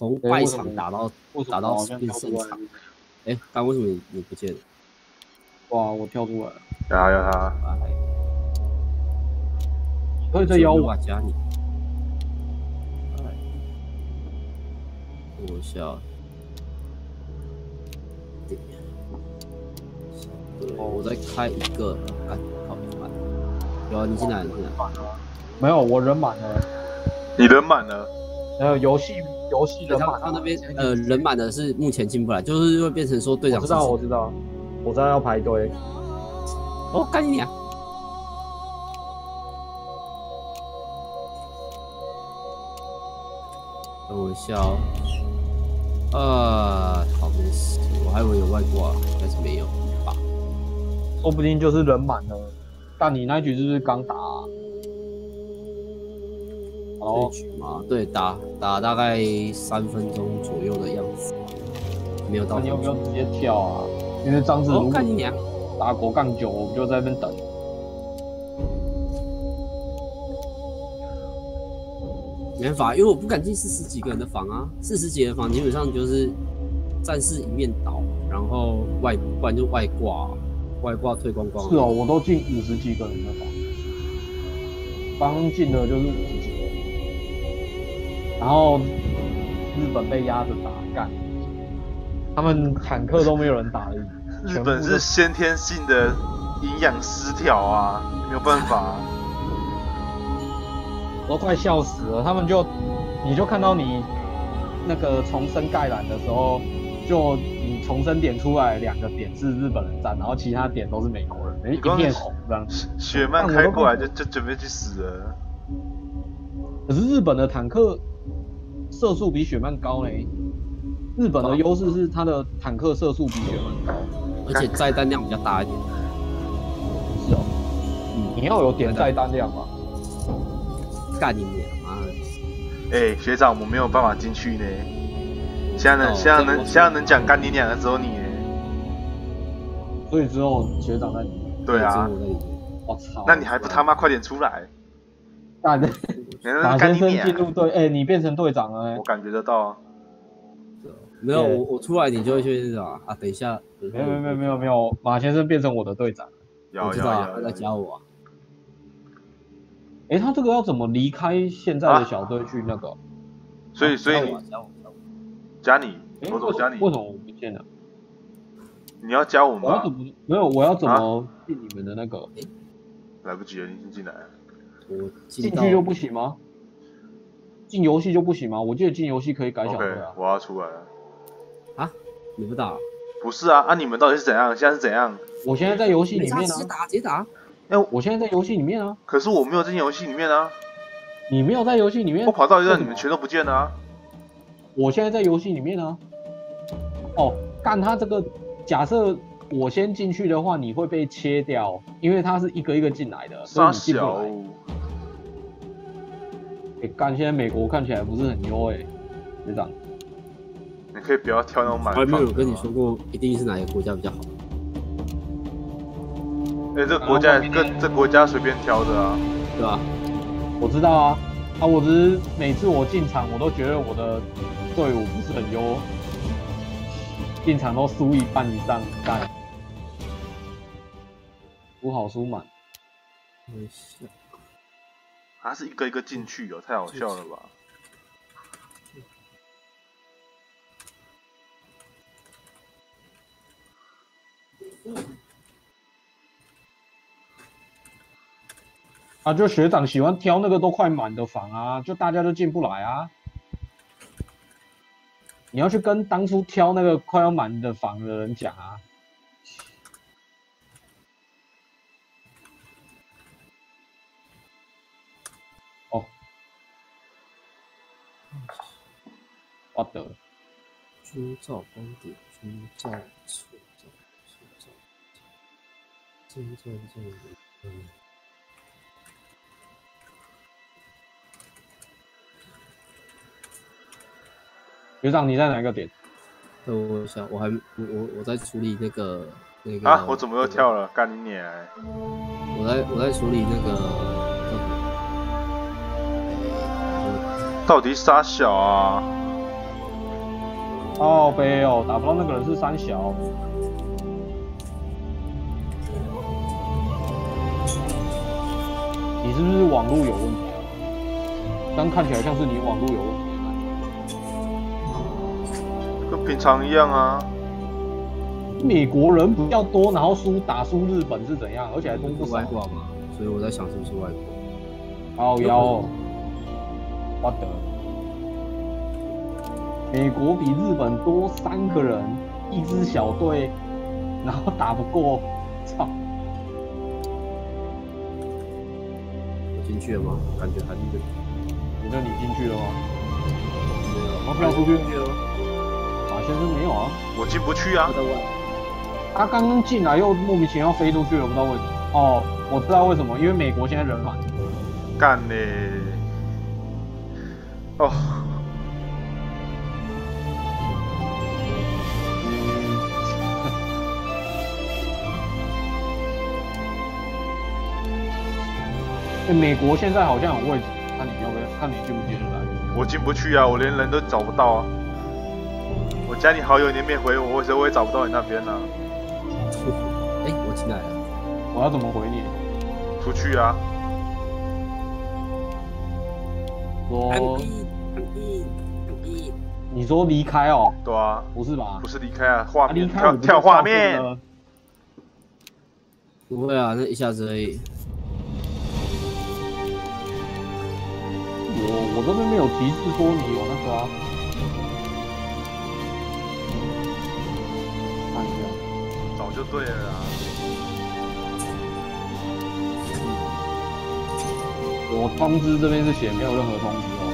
从外场打到打到变胜场。哎，刚为什么你你不见？哇，我跳出来了。要要他。可以再邀我加你。我笑。哦，我再开一个，哎，好烦。有啊，你进来，你进来。没有，我人满了。你人满了？呃，游戏游戏人满。他那边呃人满的是目前进不来，就是会变成说队长。知道，我知道，我知道要排队。哦，干你啊！等我一下哦。啊，好没事，我还以为有外挂，但是没有吧。说不定就是人满了。但你那局是不是刚打？局吗？对，打打大概三分钟左右的样子，没有到。你有没有直接跳啊？因为张子如打国杠九，我就在那边等。没办法，因为我不敢进四十几个人的房啊。四十几的房基本上就是战士一面倒，然后外不然就外挂，外挂退光光。是哦，我都进五十几个人的房，刚进的就是五十几个，然后日本被压着打干，他们坦克都没有人打而已。日本是先天性的营养失调啊，没有办法。我都快笑死了，他们就，你就看到你那个重生盖兰的时候，就你重生点出来两个点是日本人站，然后其他点都是美国人，一片红这样。雪曼开过来就就准备去死了。可是日本的坦克射速比雪曼高嘞，日本的优势是它的坦克射速比雪曼高，而且载弹量比较大一点。是哦，你要有点载弹量嘛。干你娘！妈的！哎，学长，我没有办法进去呢。现在能现在能现在能讲干你娘的只有你。所以之后学长在里面。对啊。我操！那你还不他妈快点出来？干的。马先生进入队，哎，你变成队长了。我感觉得到啊。没有，我我出来你就会去队长啊！等一下。没有没有没有没有，马先生变成我的队长。我知道，他在加我啊。哎，他这个要怎么离开现在的小队去那个？所以，所以你加你，我怎么加你？为什么我不见了？你要加我吗？我要怎么？没有，我要怎么进你们的那个？来不及了，你先进来。我进去就不行吗？进游戏就不行吗？我记得进游戏可以改小队啊。我要出来了。啊？你不打？不是啊，啊你们到底是怎样？现在是怎样？我现在在游戏里面啊。直接打，直接打。哎，我现在在游戏里面啊，可是我没有进游戏里面啊。你没有在游戏里面？我跑到一段你们全都不见了啊。我现在在游戏里面啊。哦，干他这个，假设我先进去的话，你会被切掉，因为他是一个一个进来的，所以你进不来。哎，干，现在美国看起来不是很优哎，队长。你可以不要挑那种满。我没有跟你说过，一定是哪个国家比较好。哎，这国家跟这国家随便挑的啊，对吧？我知道啊，啊，我只是每次我进场，我都觉得我的队伍不是很优，进场都输一半以上，干，输好输满，没事。他是一个一个进去哦，太好笑了吧？啊，就学长喜欢挑那个都快满的房啊，就大家都进不来啊。你要去跟当初挑那个快要满的房的人讲啊。我的，铸造光点，铸造铸造铸造，真正正的嗯。学长，你在哪个点？我想，我还我我我在处理那个那个啊！我怎么又跳了？干你娘！我在我在处理那个，到底傻小啊？靠背哦，打不到那个人是三小。你是不是网络有问题啊？刚看起来像是你网络有问题。跟平常一样啊。美国人比较多，然后输打输日本是怎样？而且还攻不外挂嘛，所以我在想是不是外挂。好妖，哦我的。美国比日本多三个人，一支小队，然后打不过，操！我进去了吗？感觉还是……你说你进去了吗？没有，我跳出去了。马先生没有啊？我进不去啊。他刚刚进来又莫名其妙飞出去了，不知道为什么。哦，我知道为什么，因为美国现在人满。干嘞！哦。美国现在好像有位置，看你要不要，看你进不进得来。我进不去啊，我连人都找不到啊。我加你好友，你没回我，我我也找不到你那边呢。哎，我进来了，我要怎么回你？出去啊。说。你说离开哦？对啊。不是吧？不是离开啊，画面跳跳画面。不会啊，那一下子而已。我我这边没有提示说你有那个啊，看一下，早就对了啊。我通知这边是写没有任何通知哦。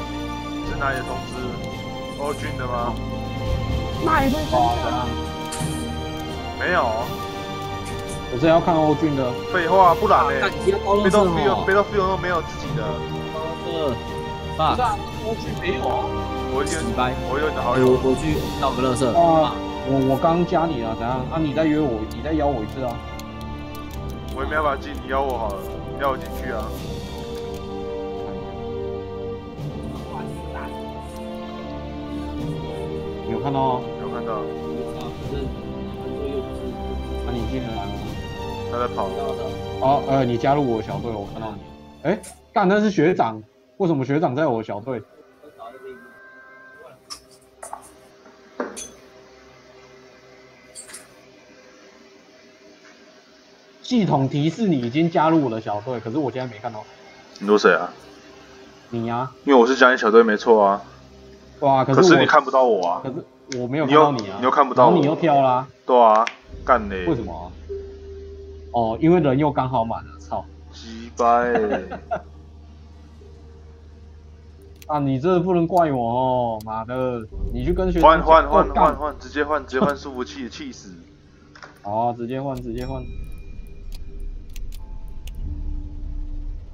是哪里通知？欧俊的吗？哪一份通知啊？没有。我是要看欧俊的。废话，不然呢？贝多菲尔，贝多菲尔都没有自己的。爸，我去没有，我已经，我有好友，我我去倒个垃圾。啊，我我刚加你了，怎样？啊，你再约我，你再邀我一次啊。我也没办法进，你邀我好了，你邀我进去啊。有看到？有看到。啊，你进来了。他在跑。哦，呃，你加入我小队，我看到你。哎，干，那是学长。为什么学长在我小队？系统提示你已经加入我的小队，可是我现在没看到。你说谁啊？你呀。因为我是加你小队，没错啊。哇，可是你看不到我啊。可是我没有看到你啊。你又看不到我。然后你又跳啦。对啊，干嘞。为什么？哦，因为人又刚好满了，操。鸡掰。啊，你这不能怪我哦，妈的，你去跟学换换换换换，直接换直接换束缚器，气死！好，直接换直接换。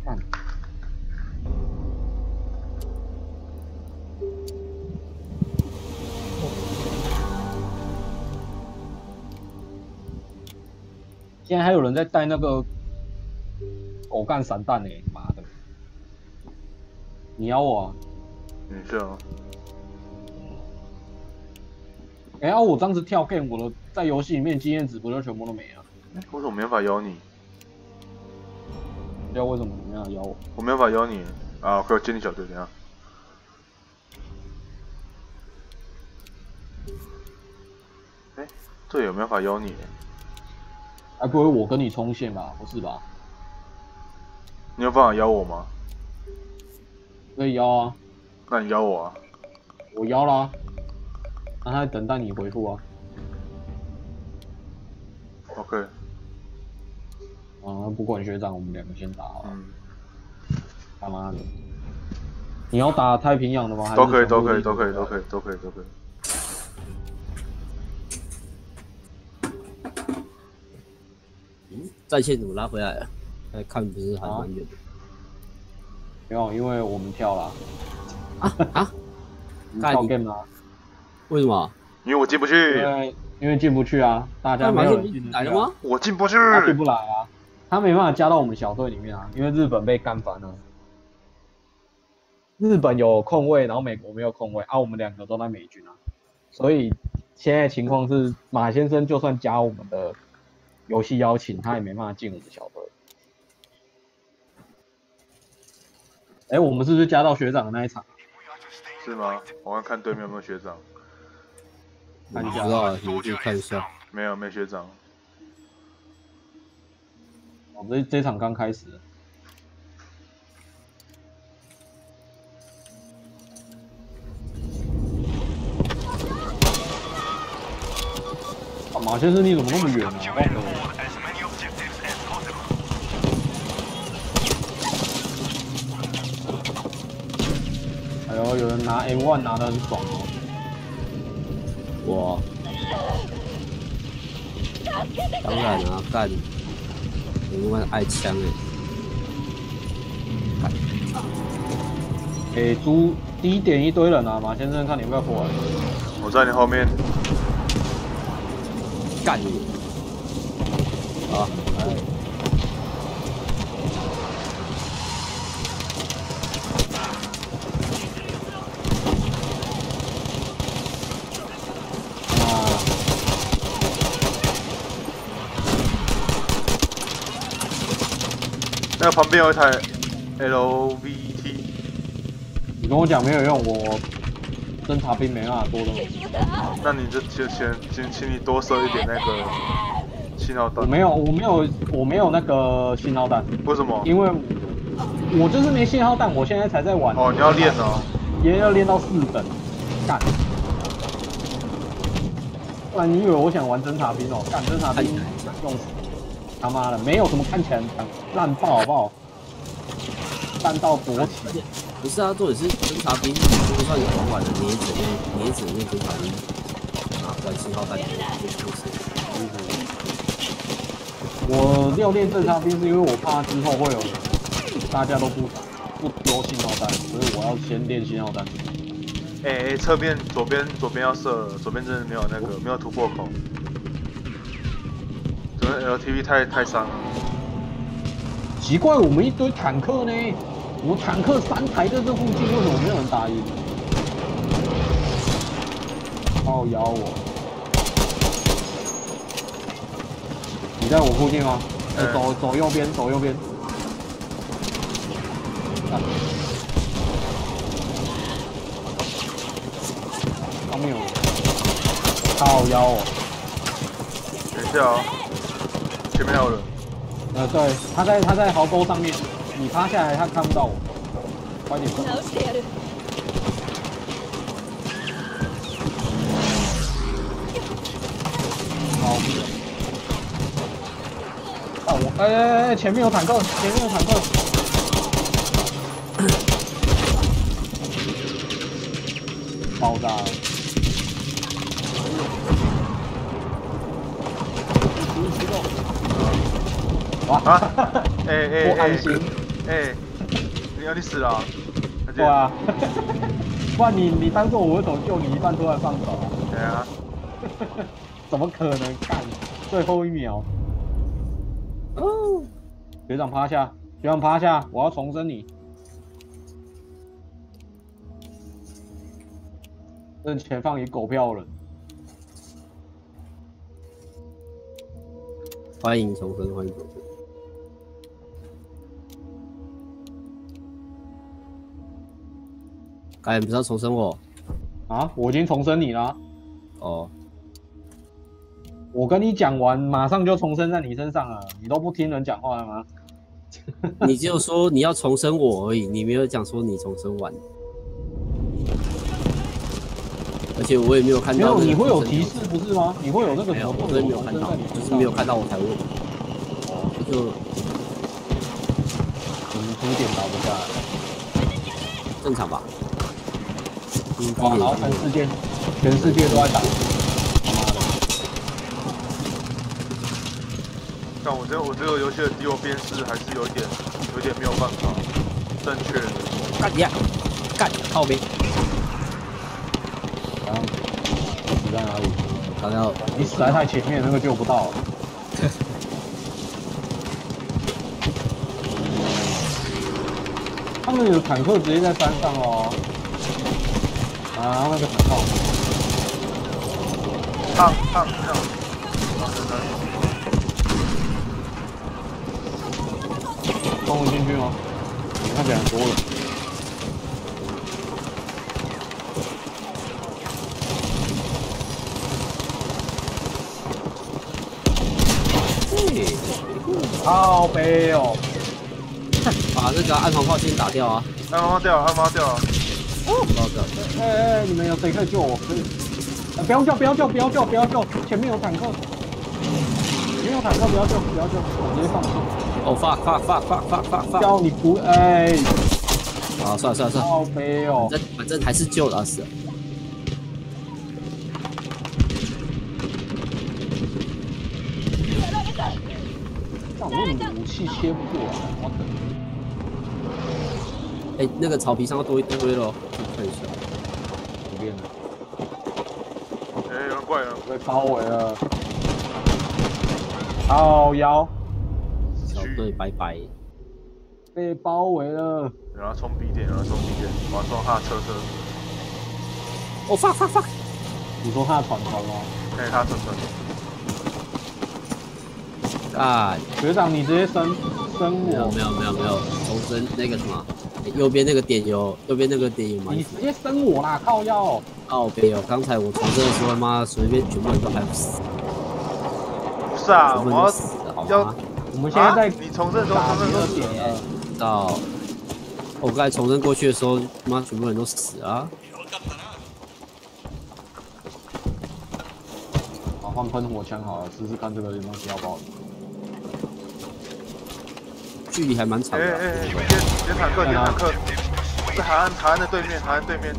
看，现在还有人在带那个狗干散弹呢，妈的！你咬我？嗯，是啊。哎呀，我当时跳 game，我的在游戏里面经验值不就全部都没了？为什么没法邀你？不知道为什么没法邀我？我没法邀你啊！我快建立小队，怎样？哎，队友没法邀你？还不会我跟你冲线吧？不是吧？你有办法邀我吗？可以邀啊，那你邀我啊？我邀啦，那他在等待你回复啊。OK。啊，不管学长，我们两个先打啊。嗯。他妈的！你要打太平洋的吗？都可以，都可以，都可以，都可以，都可以，都可以。嗯，在线怎么拉回来了？来看不是还蛮远的。没有，因为我们跳了。啊啊！跳 game 吗？为什么？因为我进不去。因为因为进不去啊！大家没有人来了吗？我进不去。他进不来啊！他没办法加到我们小队里面啊！因为日本被干翻了。日本有空位，然后美国没有空位啊！我们两个都在美军啊，所以现在情况是马先生就算加我们的游戏邀请，他也没办法进我们小队。哎，我们是不是加到学长的那一场？是吗？我要看对面有没有学长。看一下，你去看一下。没有，没学长。我们这这场刚开始。马先生，你怎么那么远啊？有人拿 M one 拿的很爽哦。我。当然啊，干。M one 爱枪哎。哎，猪，第一点一堆人啊，马先生，看你不要过来。我在你后面。干你！好，旁边有一台 LVT，你跟我讲没有用，我侦察兵没办法多的。那你就先先请请你多设一点那个信号弹。我没有，我没有，我没有那个信号弹。为什么？因为我就是没信号弹，我现在才在玩。哦，你要练哦，也要练到四等，干。不然你以为我想玩侦察兵哦？干侦察兵用死，他妈的，没有什么看起来烂爆好不好？烂到勃起。不是啊，做的是侦察兵，就算你玩完了，你也只能你也只能用侦察兵啊，玩信号弹就就死。我要练侦察兵是因为我怕之后会有大家都不不丢信号弹，所以我要先练信号弹。哎哎，侧边左边左边要射，左边真的没有那个没有突破口。这 LTV 太太伤了。奇怪，我们一堆坦克呢？我坦克三台在这附近，为什么没有人答应？好咬我！你在我附近吗？走走右边，走右边。上面有人。好咬我！等一下啊，前面有人。呃，对，他在他在壕沟上面。你趴下来，他看不到我。快点！好。啊我哎哎哎！前面有坦克，前面有坦克。爆炸了！哇！哎哎不安心。哎，你要你死了？对啊，不然你你当做我会走救你一半突然放手？对啊，怎么可能？干，最后一秒。哦，学长趴下，学长趴下，我要重生你。正前方一狗票了，欢迎重生，欢迎重生。哎，不是要重生我？啊，我已经重生你了。哦，我跟你讲完，马上就重生在你身上了，你都不听人讲话了吗？你只有说你要重生我而已，你没有讲说你重生完。而且我也没有看到。没有，你会有提示不是吗？你会有那个什么？我真没有看到，就是没有看到我才问。哦，就嗯，终点打不下来，正常吧？哇！然后全世界，全世界都在打，他妈的！但我觉得我这个游戏的敌我辨识还是有点有点没有办法正确的。干你！干靠边！然后死在哪里？然后你死在太前面，那个救不到。他们有坦克直接在山上哦。啊，那个很好。胖胖胖，胖在那里。放我进去吗？你看起来多了。嘿，好悲哦！把那个暗防炮先打掉啊！暗猫掉了，暗猫掉。哎哎，你们有谁可以救我？可以。呃不要救，不要救，不要救，不要救！前面有坦克，前面有坦克，不要救，不要救，我直接上去。哦，fuck fuck fuck fuck fuck fuck fuck！叫你不哎，好，算了算了算了，好悲哦反！正反正还是救了死了。像我这种武器切不过来，我等哎，那个草皮上要多一堆咯，看一下。不变了，哎，有人过来了，被包围了。好腰小队拜拜。被包围了，有人要冲 B 点，有人要冲 B 点，我要冲他的车车，哦，fuck fuck fuck！你说他的团团吗？看他车车。啊，学长，你直接升我，没有没有没有没有，重生那个什么，右边那个点有，右边那个点有吗。你直接升我啦，靠腰！靠背哦，刚才我重生的时候，妈随便全部人都还不死，不是啊，我要死好要吗？我们现在在啊你重生的时候，打重生的点，到我刚才重生过去的时候，妈全部人都死了啊。好换喷火枪好了，试试看这个东西要不要。距离还蛮长的啊、哎哎哎，接接坦克，接坦克，在海岸海岸的对面，海岸对面。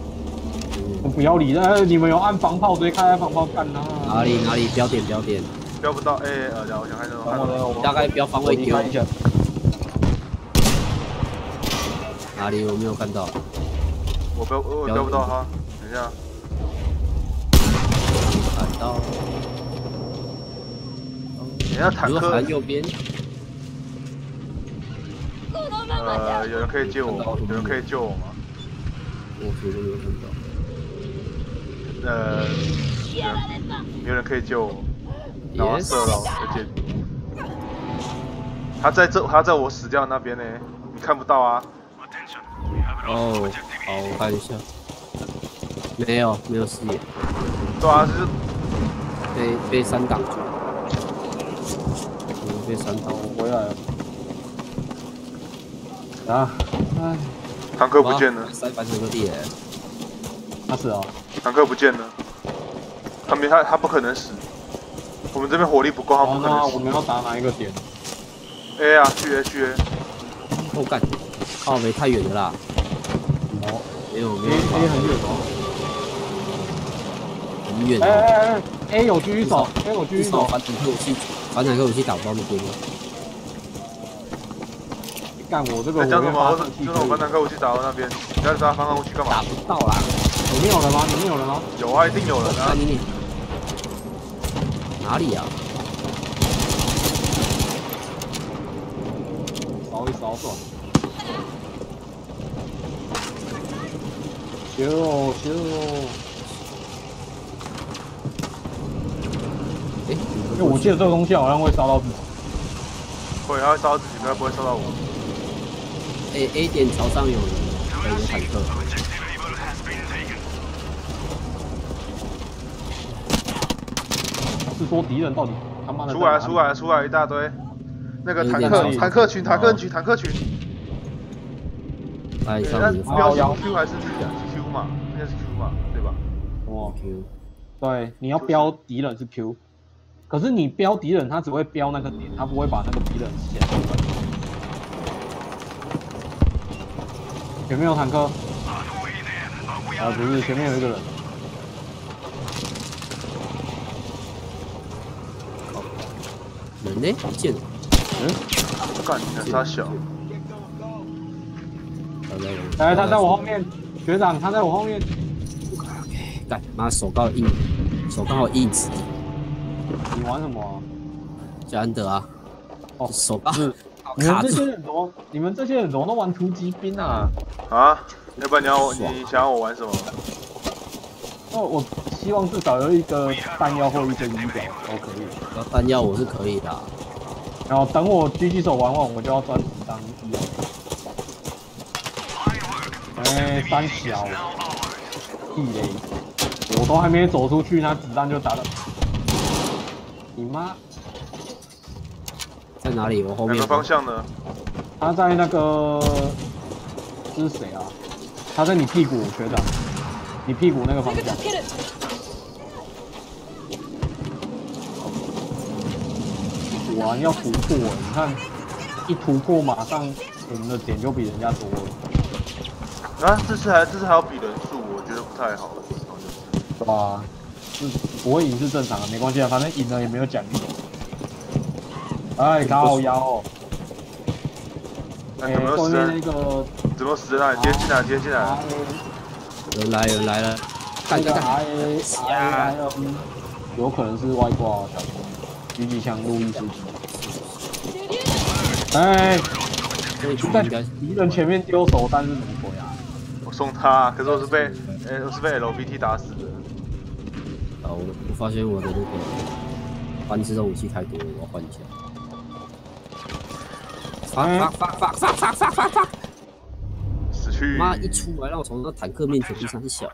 我不要理，呃，你们有按防炮，直接开开防炮干他。哪里哪里标点标点，标不到，哎呃，我想看这种。等我的，我大概标方位丢。我离开一下。哪里我没有看到，我标我标不到哈，等一下，看到，等一下坦克。含，右边，呃，有人可以救我，有人可以救我吗？我绝对没有看到。呃，有人有人可以救我，然后射了，再见。他在这，他在我死掉那边呢，你看不到啊？哦，好，我看一下，没有没有视野，对啊，就是被被山挡住，嗯，被山挡好，。我回来了。啊，唉，坦克不见了，塞反整个地耶，他死了。坦克不见了，他没他他不可能死，我们这边火力不够，他，不可能死。我们要打哪一个点？A 啊，去 A 去 A，我干，靠没太远的啦，哦没有没，A 有办 A，很远哦。很远哎哦。哎哎，A 有狙击手，A 有继续走。至少反坦克武器，反坦克武器打不到那边了。干我这个在讲什么？就是我反坦克武器打到那边，你要打反坦克武器干嘛打？不到啦！里面有人吗？里面有人吗？有啊，一定有人啊看！你你哪里啊？烧一烧算了。修修，哎，因为我记得这个东西好像会烧到自己。会，它会烧到自己，应该不会烧到我。A A 点朝上有人，有坦克。是说敌人到底他妈的出来，出来，出来一大堆。那个坦克，坦克群，坦克群，坦克群。哎，对那标好是 Q 还是 Q 嘛？应该是 Q 嘛，对吧？哦，Q，对，你要标敌人是 Q，可是你标敌人，他只会标那个点，他不会把那个敌人写出来。前面有坦克，啊，不是，前面有一个人。人呢？不见了。干，你看他小，来，他在我后面，学长，他在我后面。干妈手刚好硬，手刚好硬直，你玩什么啊？加安德啊，哦手刚是好卡住你们这些。人怎么？你们这些人怎么都玩突击兵啊？啊？要不然你要我你想要我玩什么？哦，我希望至少有一个弹药或一个音表都可以。要弹药我是可以的啊、然后等我狙击手玩完，我就要专职当医药。哎，三小地雷，我都还没走出去，那子弹就打到。你妈！在哪里？我后面哪个方向呢？他在那个，这是谁啊？他在你屁股，学长，你屁股那个方向。哇，要突破！你看，一突破马上我们的点就比人家多了，啊，这次还这次还要比人数，我觉得不太好。对吧？是不会赢是正常的，没关系啊，反正赢了也没有奖励。哎，靠腰哦！哎，那怎么又后面死人？那个怎么死人啊？你接进来，接进来来，有来了，那个干干干！R A R A 嗯，有可能是外挂小心，狙击枪路易斯基。哎，这一局在敌人前面丢手弹是怎么回啊？我送他，可是我是被，哎、我是被 LBT 打死的。啊，我我发现我的那个反自动武器太多了，我要换一下。放放放放放放放放！死去！妈一出来，让我从那坦克面前地上是小。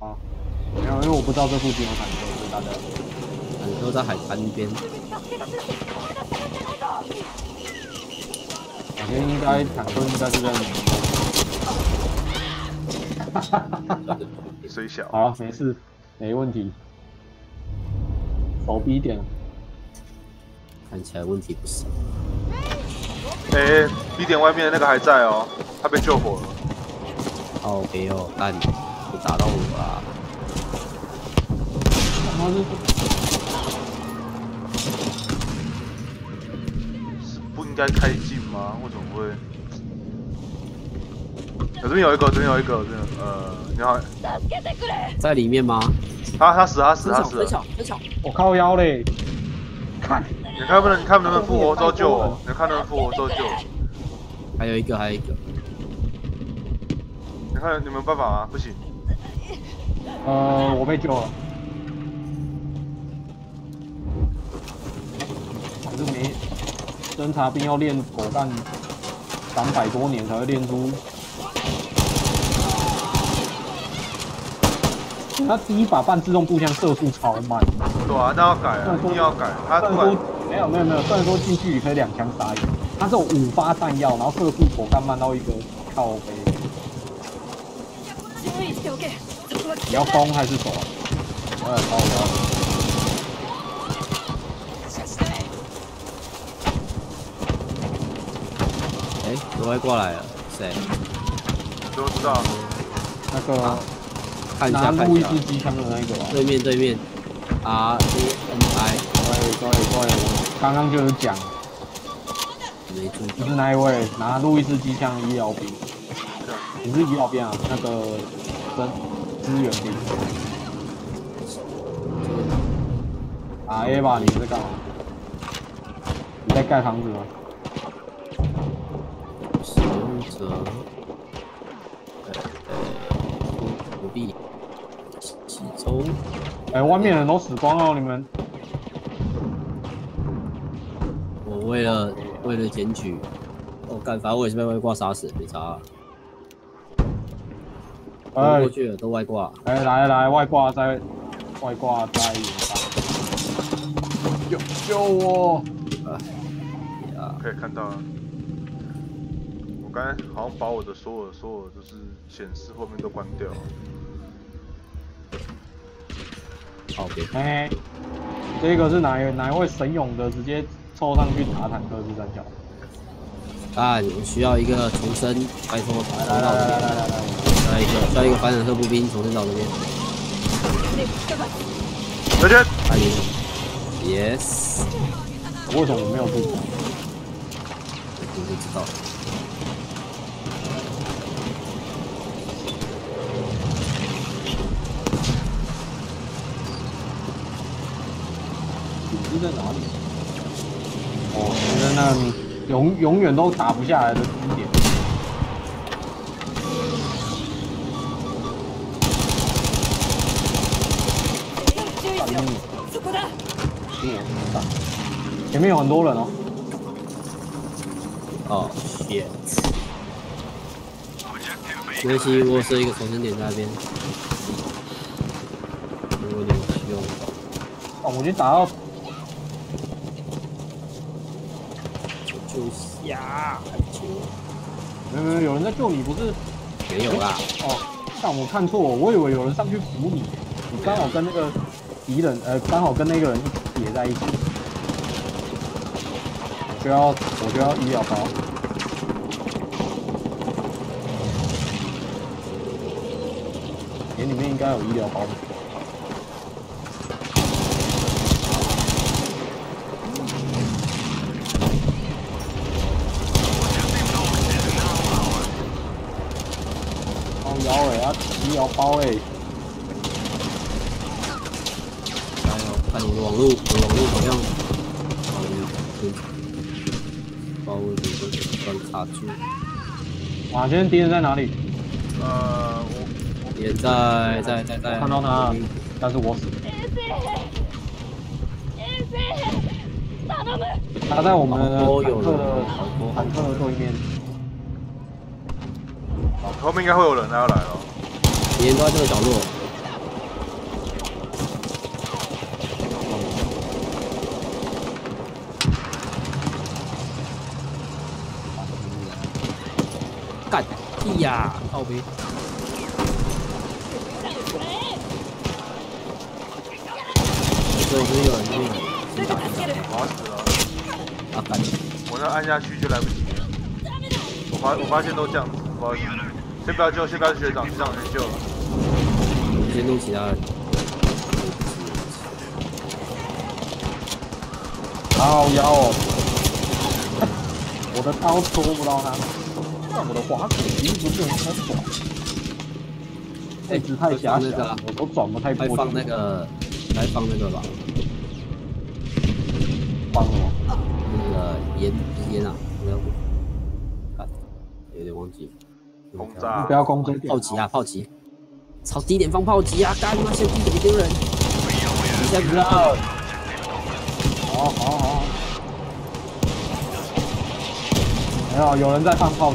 啊，没有，因为我不知道这附近有坦克，所以大家坦克在海滩边。感觉应该坦克应该是在里面。哈哈哈！虽小，好，没事，没问题。手逼点。看起来问题不少。哎、b 点外面的那个还在哦，他被救活了。哦，没有，但你打到我啦！然后是不应该开镜吗？为什么会？我这边有一个，这边有一个，这边有呃，你好，在里面吗？他他死，他死，他死了。分巧，分巧！我靠腰嘞，看，你看不能，你看能不能复活之后救我？你看能不能复活之后救我？还有一个，还有一个，你看你们有办法吗？不行，呃，我被救了。反正没侦察兵要练狗蛋三百多年才会练出。他第一把半自动步枪射速超慢，对啊，那要改啊，一定要改。他突然没有没有没有，虽然说近距离可以两枪杀一个，他是有五发弹药，然后射速狗干慢到一个靠背。你要攻还是守啊？呃，靠腰。哎，有外挂来了，谁？都知道，那个看一拿下，看一下路易斯，机枪的那个吧。对面对面，R A N I，对对对，刚刚就有讲，没注意，就是那一位拿路易斯机枪的医疗兵，你是医疗兵啊？那个增资源兵。啊 A 吧，你在干嘛？你在盖房子吗？使用者，呃呃，不必，其中哎、外面人都死光了，你们为了为了检举，我干，反正我也是被外挂杀死，没差啊。哎过去了都外挂，哎、来来，外挂在外挂在远方，救救我！啊，可以看到了。我刚才好像把我的所有所有就是显示后面都关掉了。好别，哎、这个是哪一哪一位神勇的，直接凑上去打坦克是三角。啊，我需要一个重生，拜托，重来来来来到，来来来，一个需要一个反坦克步兵重生到这边，再见。欢迎，yes，为什么没有自己？我就知道了。底在哪里？那你永永远都打不下来的终点。前面有很多人哦。哦 yes 这是一个卧室一个重生点在那边。我的天哦我就打到救一下，还不求？没有没有有人在救你，不是？没有啦，哦，但我看错，我以为有人上去扶你，你刚好跟那个敌人，呃，刚好跟那个人叠在一起。我需要，我需要医疗包。眼里面应该有医疗包的。包腰哎，啊，医疗包哎。加油！看你的网络，网络好像好没有，正常。把我的这个关卡住，哇，今天敌人在哪里？呃，我也在在在在。看到他但是我死。他在我们的坦都有克坦克的对面。后面应该会有人，他要来了。别人都在这个角落。干屁呀！靠边！这边有人，这边有人，先打一下。我死了！我那按下去就来不及了。我发我发现都这样子，不好意思。先不要救，先不要救学长，学长先救了。我先弄其他人。好腰哦！我的刀戳不到他，但我的滑鼠其实不是很好转，位置太狭小了，我都转不太过去。来放那个，来放那个吧，放什么？那个烟烟啊，那个，看，有点忘记。轰炸不要攻击炮击啊，炮击！朝低点放炮击啊！干他妈先低点丢人！你现在不要，好好好。没有，有人在放炮。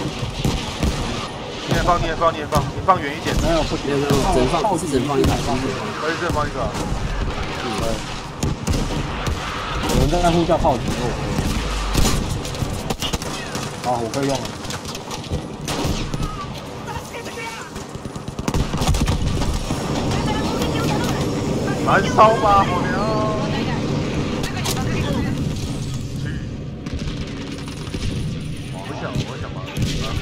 你也放，你也放，你也放，你放远一点。没有，不行，没有只能放，是只能放一台，放是可以这放一个啊。有人在呼叫炮击，好，我可以用了。燃烧吧，火苗！去！我想，我想吧，我要看。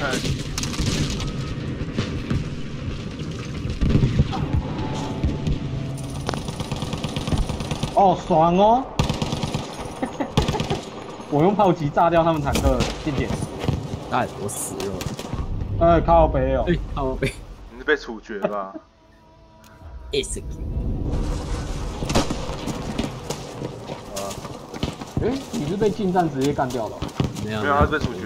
哦，爽哦！我用炮击炸掉他们坦克谢谢。哎，我死了。哎，靠北哦。哎，靠背。你是被处决吧？S 哎，你是被近战直接干掉的哦？没有没有，他是被处决。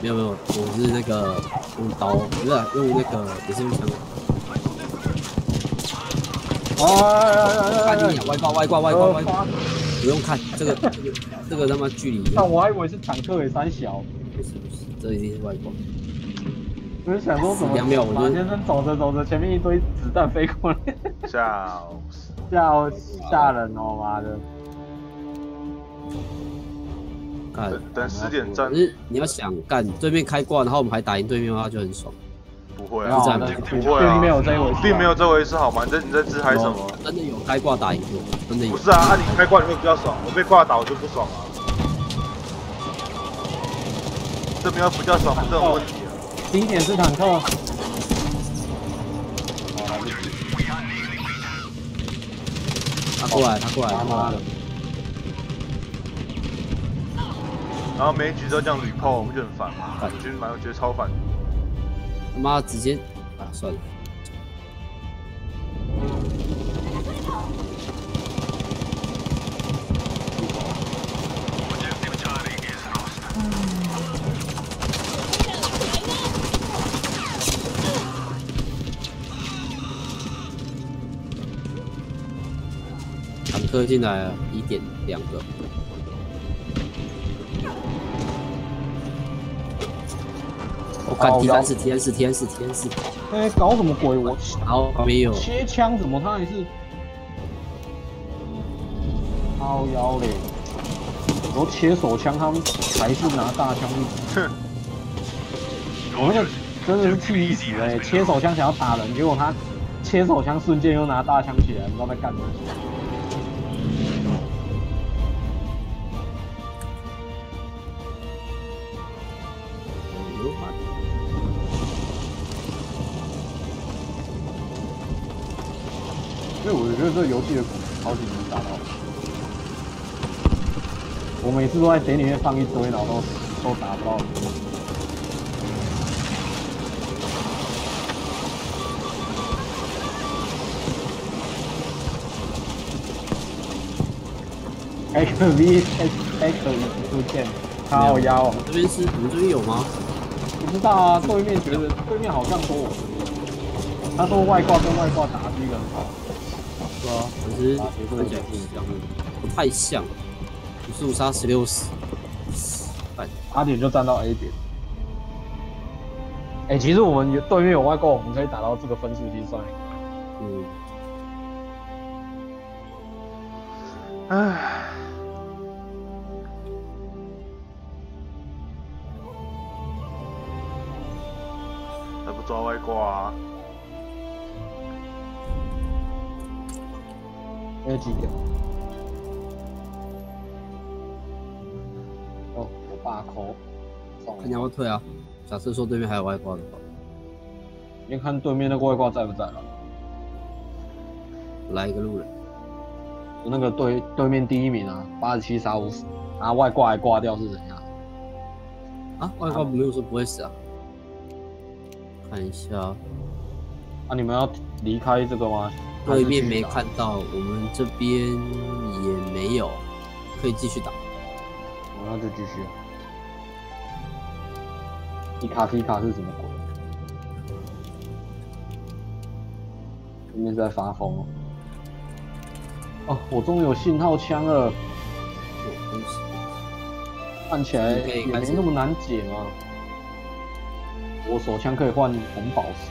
没有没有，我是那个用刀，不是啊用那个也是用枪。哎哎哎哎哎看你啊，外挂外挂外挂外挂，呃不用看这个这个这个他妈距离，但我还以为是坦克也三小，不是不是，这一定是外挂。我就想说怎么两秒我就马先生走着走着，前面一堆子弹飞过来，笑死！吓吓人哦妈的！看等，十点战可，是你要想干对面开挂，然后我们还打赢对面的话就很爽。不会啊，并不会啊并没有这一回事啊，并没有这回事好吗？你在你在自嗨什么？真的有开挂打赢过，真的有。不是啊，啊你开挂你会比较爽，我被挂打我就不爽啊。这边要比较爽不是这种问题啊。第一点是坦克，他过来，他过来，他过来然后每一局都这样屡炮，我们就很烦嘛。烦我觉得蛮，我觉得超烦。他妈直接啊，算了。他坦克进来了，一点两个。我看好 T 摇三四 T 三四 T 三四 T 三四，哎、搞什么鬼？我好没有切枪怎么他还是？掏腰嘞！我说切手枪，他们还是拿大枪去。哼，我那个真的是气死哎、切手枪想要打人，结果他切手枪瞬间又拿大枪起来，不知道在干嘛。有觉得这个游戏的鼓超级难打到。我每次都在点里面放一堆，然后都都打不到。X V X X 出现，靠腰，这边是你们这边有吗？不知道啊，对面觉得对面好像说我，他说外挂跟外挂打是一个很好，对啊，可是啊谁说看起来不像，不太像。五十五杀十六死，八点就站到 A 点。哎、其实我们有对面有外挂，我们可以打到这个分数计算。嗯，唉，还不抓外挂啊？那几点？哦，我爸扣。看你要不要退啊？假设说对面还有外挂的话，你看对面那个外挂在不在了。来一个路人，那个对对面第一名啊，八十七杀五死，然后外挂还挂掉是怎样？啊，外挂没有说不会死啊。看一下，啊，你们要离开这个吗？对面没看到，我们这边也没有，可以继续打。哦，那就继续。皮卡皮卡是什么鬼？对面在发疯哦。哦，我终于有信号枪了！看起来也没那么难解嘛。我手枪可以换红宝石，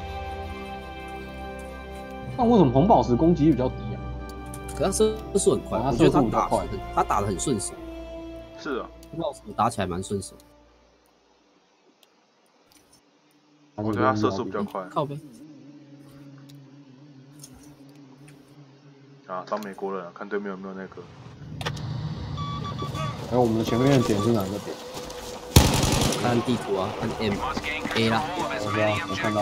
但为什么红宝石攻击力比较低啊？可他射速很快，哦他我觉得他射速比较快打得很他打的很顺手，是啊，红宝石打起来蛮顺手。我觉得他射速比较快靠背，啊，当美国人啊，看对面有没有那个。哎，我们的前面的点是哪个点？看地图啊，看 M A 啦，我知道，我看到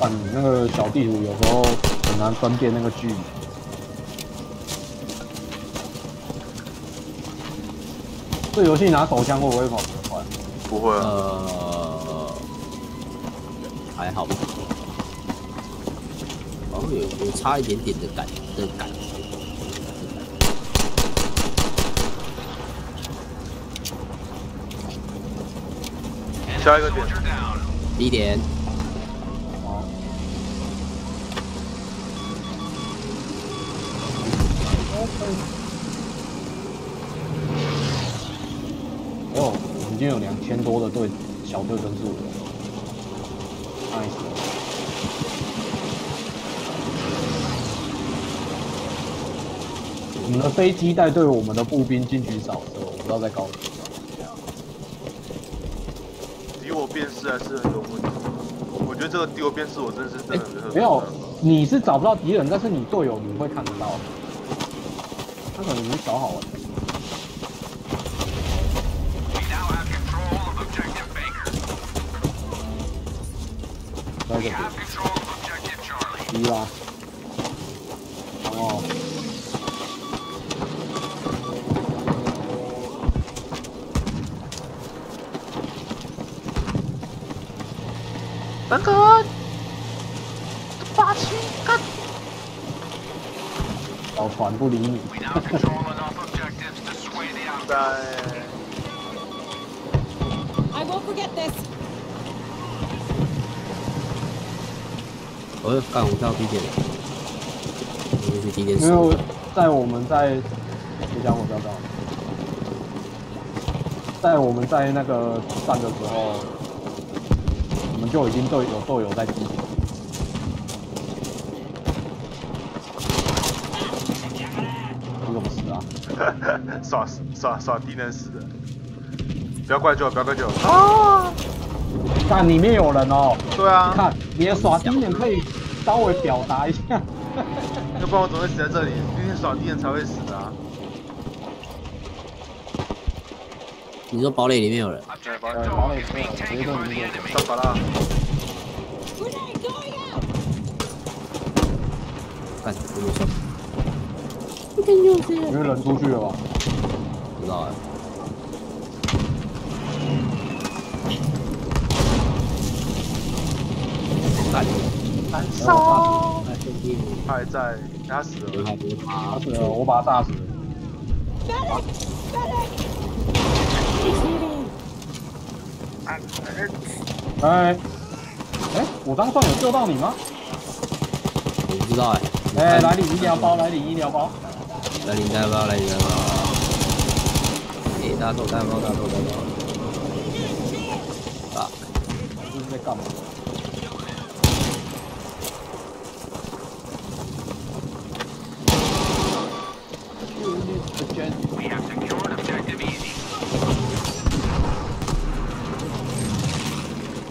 了。但那个小地图有时候很难分辨那个距离。这游戏拿手枪会不会跑得快？不会啊，呃，还好吧，好像有有差一点点的感的感觉。下一个点，第一点，哦，已经有两千多的队小队分数了，nice。我们的飞机带队我们的步兵进去扫射，我不知道在搞什么。敌我辨识还是很有问题。我觉得这个敌我辨识我真是真的很没有，你是找不到敌人，但是你队友你会看得到。他可能只是找好玩。在这边，一啦。哦。本哥，霸气干！小船不理你。在 I won't forget this. 我要干我到 B 点了，先去地点因为我在我们在，你讲我知道，在我们在那个站的时候，我们就已经队有队友在击破。你怎么死啊？耍耍耍低能死的，不要怪罪我，不要怪罪我啊！看里面有人哦，对啊，看你的耍低点可以稍微表达一下。要不然我怎么会死在这里？今天耍低能才会死的啊！你说堡垒里面有人，对，堡垒没有，直接就里面有人。上法啦！Grenade going out! 干，我没因为人出去了吧？不知道哎。干，燃烧！他还在，他死了。他打死了，我把他炸死了。Medic! Medic! 哎，哎，我刚算有救到你吗？我不知道哎。哎，来领医疗包，来领医疗包。来领带包，来领带包。哎，大家都带包，大家都带包。啊，这是在干嘛？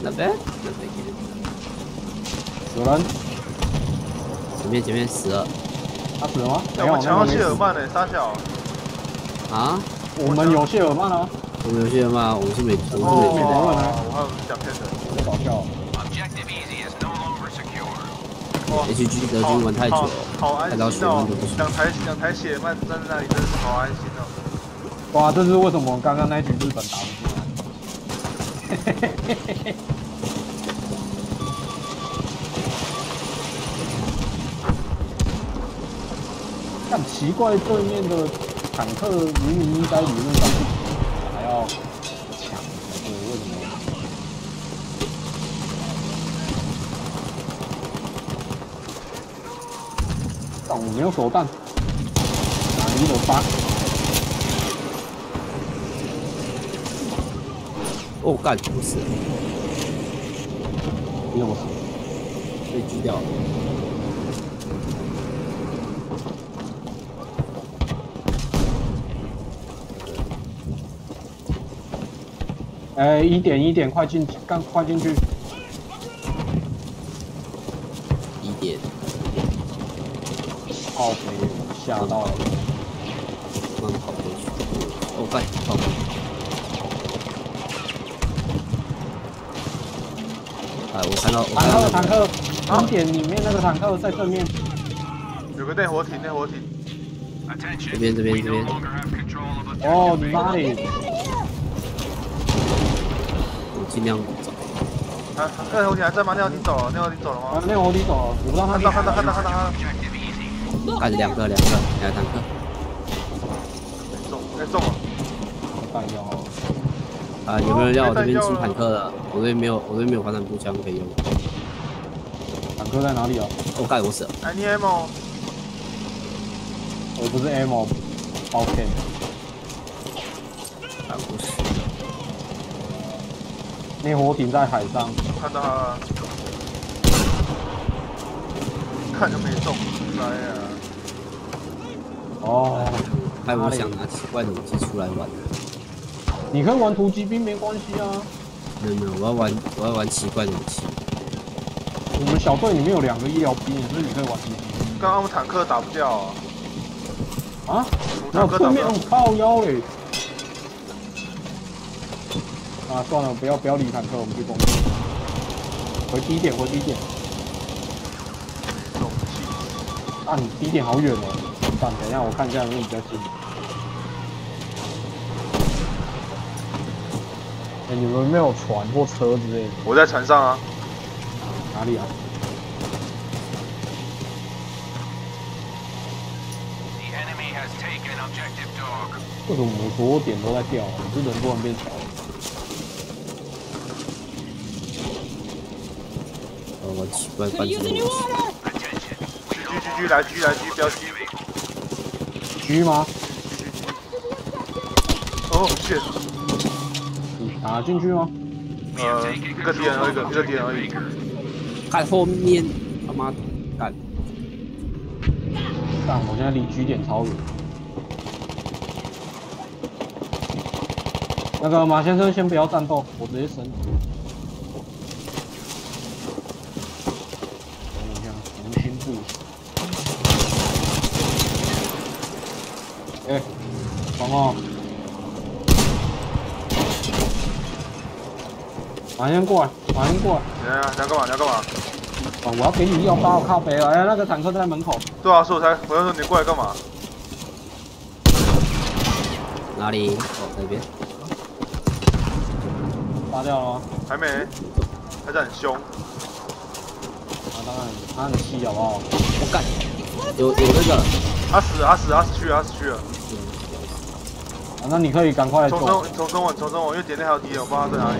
那边，那边，有人，前面前面死了他死了吗？哎，没有，我抢到。谢尔曼呢，傻小。啊？我们有谢尔曼啊，我们有些人吗？我是没，我是哦，没没问啊我还有想骗人。太搞笑了。HG 德军玩太久了，好安心哦。两台两台血曼站在那里，真的是好安心哦。哇，这是为什么刚刚那局日本打不进来？但奇怪，对面的坦克明明应该理论上还要强才对，为什么？但我没有手弹，哪里有发？哦，干，不死了，你怎么死？被狙掉了。哎，一点一点，快进，赶快进去！一点，靠北，吓到了。慢慢跑过去。哦，干，跑。哎，我看到，我看到坦克，坦克，一点里面那个坦克在正面。有个内火艇，内火艇。这边这边这边，哦，你妈的！我尽量走。啊，内火艇还在吗？内火艇走了，内火艇走了啊吗？，那我你走了，我不知道他看到看到看到看到看到，干两个两个，两个坦克。中，哎中了。弹药好了。啊，有没有人要我这边出坦克的？我这边没有，我这边没有反坦步枪可以用。坦克在哪里啊？哦，盖，我死了。哎，你 ammo，我不是 ammo，抱那火艇在海上，看到他了。看就没中，来呀！哦，害我想拿奇怪的武器出来玩。你可以玩突击兵没关系啊。没有没有，我要玩我要玩奇怪的武器。我们小队里面有两个医疗兵，所以你可以玩突击兵刚刚我们坦克打不掉啊，啊。那对坦克打不掉。面我靠腰嘞。啊，算了，不要不要理坦克，我们去攻击。回低点，回低点。啊，你低点好远哦。算了，等一下我看一下有没有比较近。哎、你们没有船或车之类的？我在船上啊。哪里啊？为什么我所有点都在掉、啊？我这人突然变少了。我玩奇怪 Could 半 use 自 a 动 new 武器。order! 狙狙狙来狙来狙标狙。狙吗？哦，shit，你打进去吗？呃，一个敌人而已，一个一个敌人而已。看后面，他妈干，但我现在离狙点超远。那个马先生先不要战斗，我直接升级。等我一下，重新布置。哎，黄黄，马上过来，马上过来。你要你要干嘛？你要干嘛？哦！我要给你药包，靠背了。哎，那个坦克在门口。对啊，所以我才我要说你过来干嘛？哪里？哦，那边。杀掉了吗？还没，还是很凶。啊，当然，他很气，好不好？我干，有有那个，他死了，他死了，他死去了，他死去了。啊，那你可以赶快重走。生，重生我，重生我，因为点内还有敌人，我不知道他在哪里。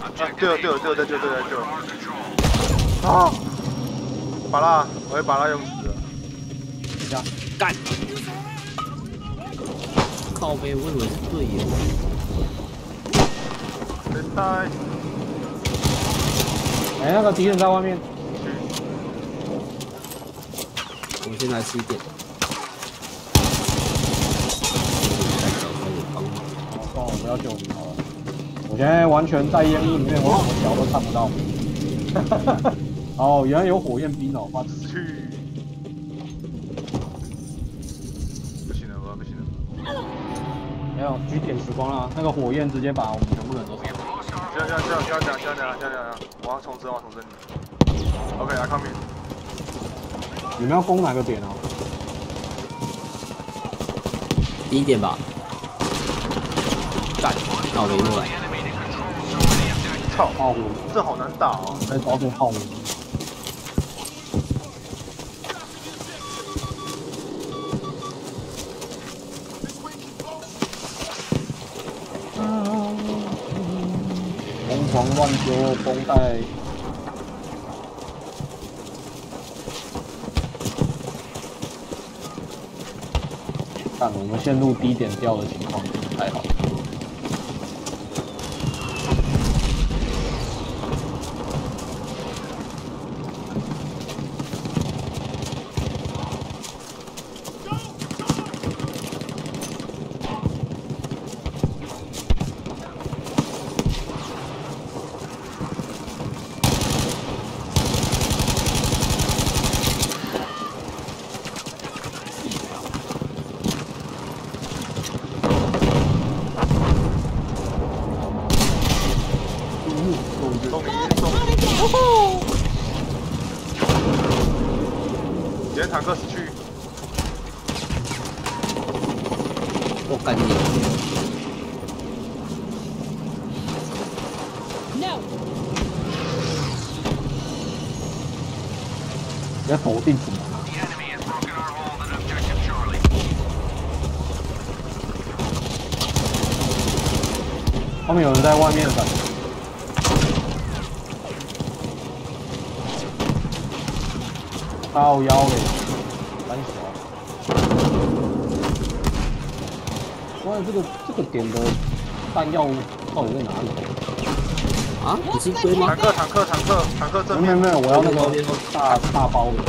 啊，对了，对了，对了，对了，对了，对了。啊！把拉，我会把拉用死了。等一下，干。靠背，我以为是队友。别呆。哎，那个敌人在外面。我们先来吃一点。哦，算了，我不要救你好了。我现在完全在烟雾里面，我什么脚都看不到。哦，原来有火焰兵哦，我！去。不行了，我不行了。没有，举点时光了，那个火焰直接把我们全部人都杀了。这样这样这样这样这样这样这样这样这样，我要重生，我要重生你。OK，I come in。你们要攻哪个点啊？第一点吧。干，靠北过来。操，这好难打哦。在找点炮火。疯狂乱丢绷带。我们陷入低点掉的情况还好。送你送，敌人坦克死去。我干你！No. 你在否定什么？后面有人在外面等。靠腰嘞，胆小。关键这个这个点的弹药到底在哪里？啊，你是龟吗坦？克坦克坦克坦克正面，没有没有，我要那个大大包的。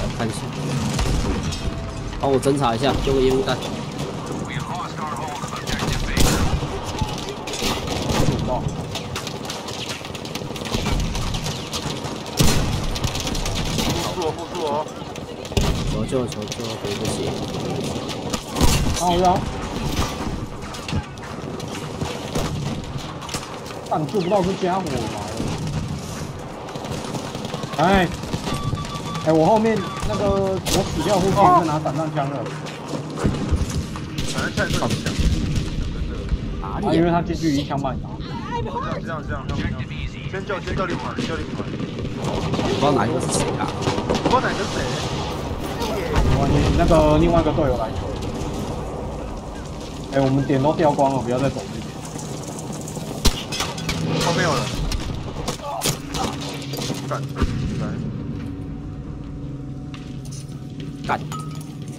来看一下。帮我侦查一下，丢个烟雾弹。不知道。护住我护住我哦。求救求救，对不起。靠腰。但做不到这家伙嘛。哎，哎，我后面那个我死掉附近在拿散弹枪的，反正现在这里想，啊，哪里啊？因为他进去一枪把你打这样.这样这样，先叫先救另团，先救另团，我不知道哪一个是谁啊？不知道哪个谁。哇，你那个另外一个队友来救。哎，哎、我们点都掉光了，不要再走这边。后面有人。干，来，干，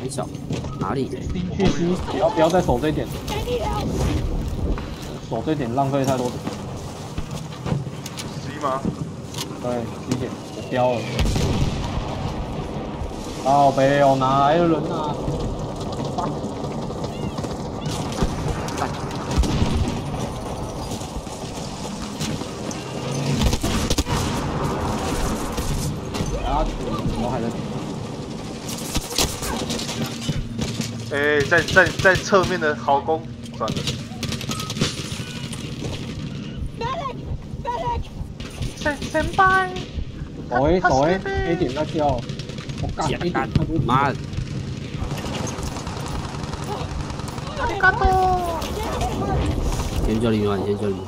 很小，哪里？去 C，不要不要再守这一点.守这一点浪费太多。C 吗？对，C 点我标了。靠北哦，哪来的人啊？在在在侧面的豪攻，算了!先先拜。守 A 守 A A 点在掉，我干假点干太多，妈的，先救你们，先救你们。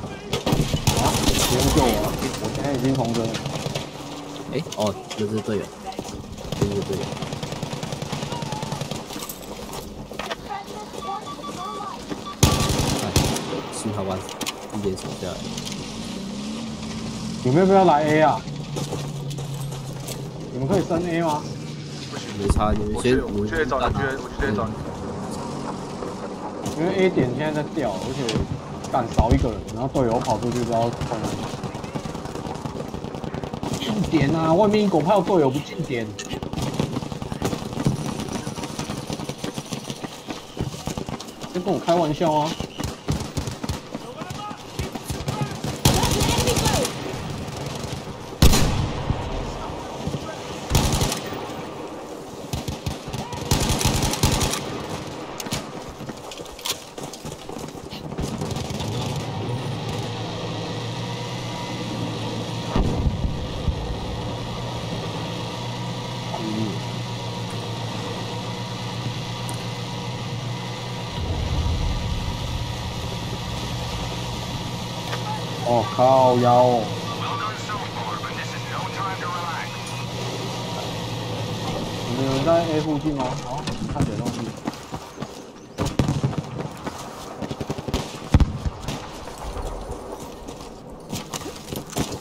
啊！不用救我了，我现在已经红灯了。哎，哦，那是队友，那是队友。一点守下来。你们要不要来 A 啊？你们可以升 A 吗？没差，你们先，我去，找你，我去找你。因为 A 点现在在掉，而且干少一个人，然后队友跑出去不知道冲哪里。进点啊！外面一狗炮队友不进点。在跟我开玩笑啊！Enemy boat! 哦靠腰哦！你们在 A 附近吗？好，你看起来东西。